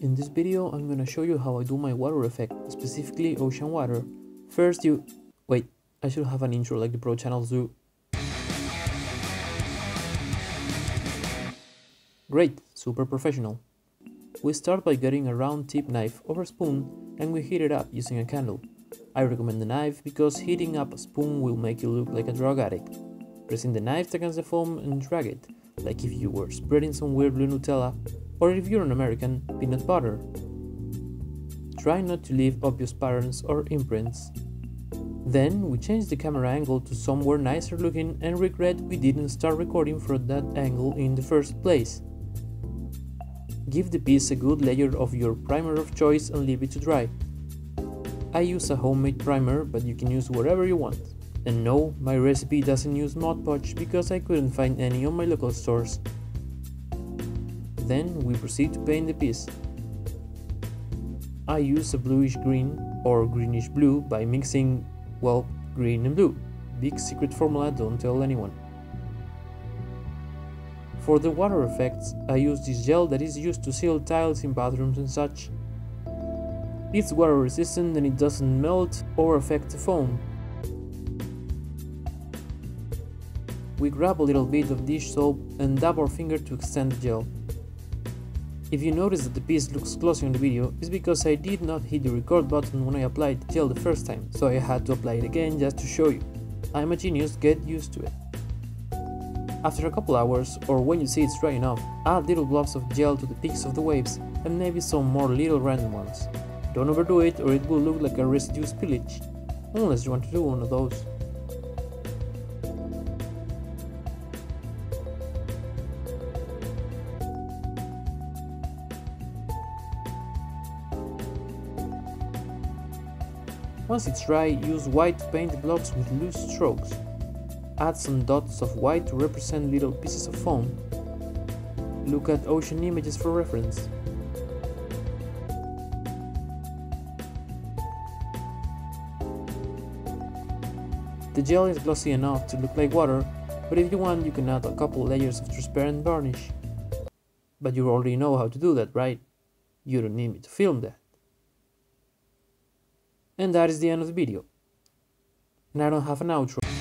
In this video, I'm gonna show you how I do my water effect, specifically ocean water. First you... wait, I should have an intro like the pro channels do. Great, super professional. We start by getting a round tip knife or a spoon and we heat it up using a candle. I recommend the knife because heating up a spoon will make you look like a drug addict. Pressing the knife against the foam and drag it, like if you were spreading some weird blue Nutella, or if you're an American, peanut butter. Try not to leave obvious patterns or imprints. Then we change the camera angle to somewhere nicer looking and regret we didn't start recording from that angle in the first place. Give the piece a good layer of your primer of choice and leave it to dry. I use a homemade primer, but you can use whatever you want. And no, my recipe doesn't use Mod Podge because I couldn't find any on my local stores. Then we proceed to paint the piece. I use a bluish green or greenish blue by mixing, well, green and blue. Big secret formula, don't tell anyone. For the water effects, I use this gel that is used to seal tiles in bathrooms and such. It's water resistant and it doesn't melt or affect the foam. We grab a little bit of dish soap and dab our finger to extend the gel. If you notice that the piece looks glossy on the video, it's because I did not hit the record button when I applied the gel the first time, so I had to apply it again just to show you. I'm a genius, get used to it. After a couple hours, or when you see it's dry enough, add little blobs of gel to the peaks of the waves, and maybe some more little random ones. Don't overdo it or it will look like a residue spillage, unless you want to do one of those. Once it's dry, use white paint blobs with loose strokes. Add some dots of white to represent little pieces of foam. Look at ocean images for reference. The gel is glossy enough to look like water, but if you want you can add a couple layers of transparent varnish. But you already know how to do that, right? You don't need me to film that. And that is the end of the video. And I don't have an outro.